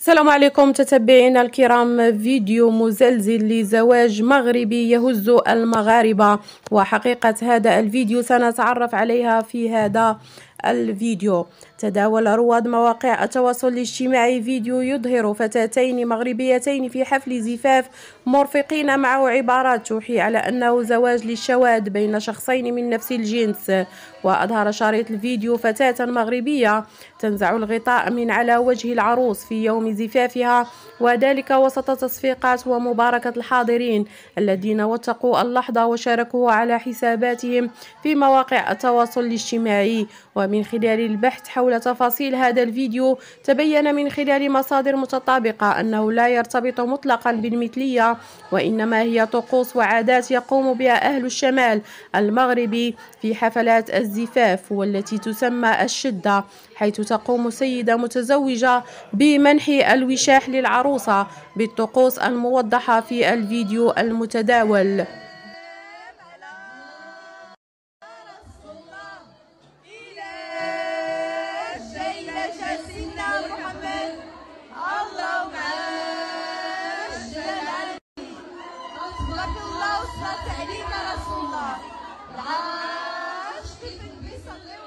السلام عليكم متتبعينا الكرام. فيديو مزلزل لزواج مغربي يهز المغاربة وحقيقة هذا الفيديو سنتعرف عليها في هذا الفيديو. تداول رواد مواقع التواصل الاجتماعي فيديو يظهر فتاتين مغربيتين في حفل زفاف مرفقين معه عبارات توحي على أنه زواج للشواذ بين شخصين من نفس الجنس. وأظهر شريط الفيديو فتاة مغربية تنزع الغطاء من على وجه العروس في يوم زفافها وذلك وسط تصفيقات ومباركة الحاضرين الذين وثقوا اللحظة وشاركوها على حساباتهم في مواقع التواصل الاجتماعي. خلال البحث حول تفاصيل هذا الفيديو تبين من خلال مصادر متطابقة أنه لا يرتبط مطلقا بالمثلية وإنما هي طقوس وعادات يقوم بها أهل الشمال المغربي في حفلات الزفاف والتي تسمى الشدة حيث تقوم سيدة متزوجة بمنح الوشاح للعروسة بالطقوس الموضحة في الفيديو المتداول. ربي الله وسنة تعليم رسول الله. العاش كيف بيصلي